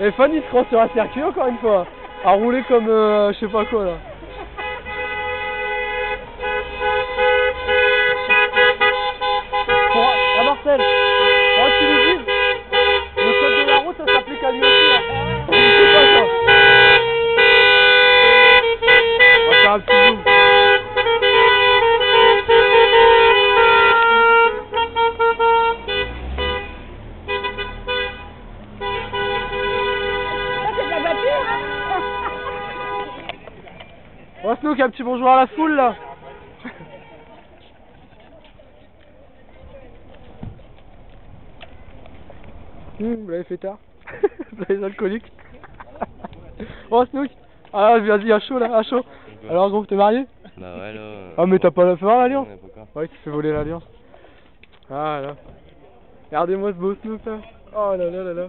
Et Fan il se rend sur un circuit encore une fois. À rouler comme euh, je sais pas quoi là. Bon Snook, un petit bonjour à la foule là. Hum, vous l'avez fait tard. vous avez les alcooliques. oh Snook. Ah vas-y, à chaud là, à chaud. Alors gros, t'es marié? Bah ouais, là. Ah mais t'as pas la faire l'alliance? Ouais, tu fais voler l'alliance. Ah là. Regardez-moi ce beau Snook là. Oh là là là là.